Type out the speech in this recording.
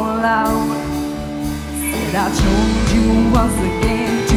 all out. Said I told you once again.